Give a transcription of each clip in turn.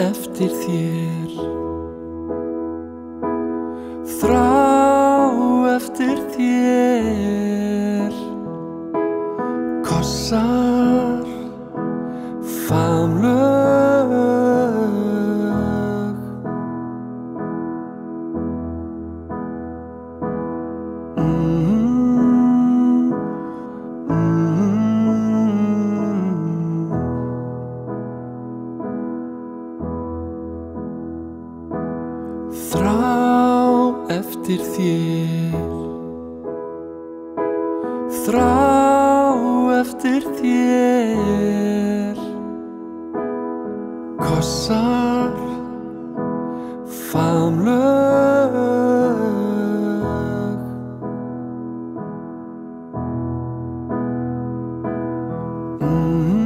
eftir þér. Þrá eftir þér. Kossar Famlög mm Þrá eftir þér. Þrá eftir þér. Kossar Famlög mm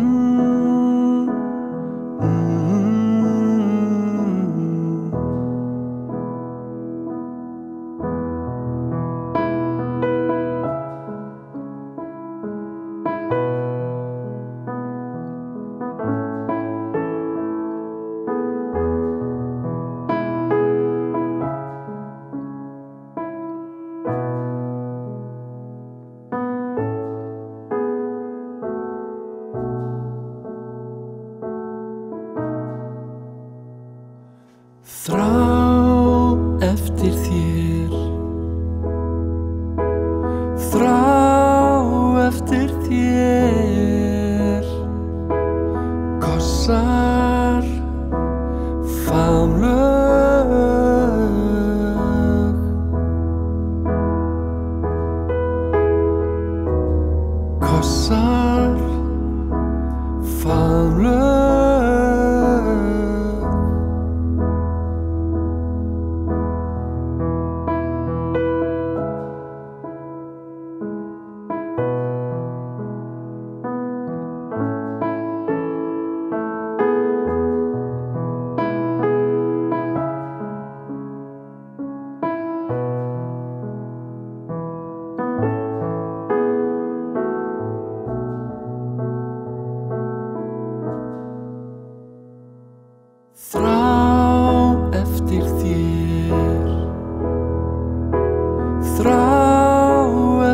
Þrá eftir þér. Þrá eftir þér. Kossar Famlög Kossar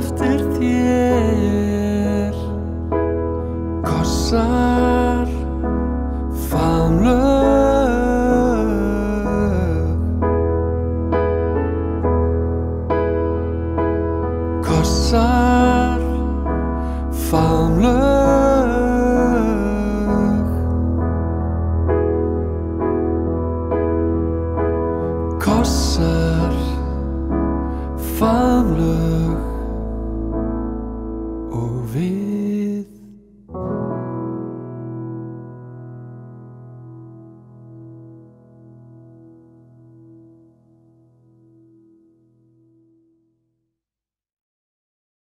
eftir þér. Kossar faðmlög. Kossar faðmlög. Kossar faðmlög. ver.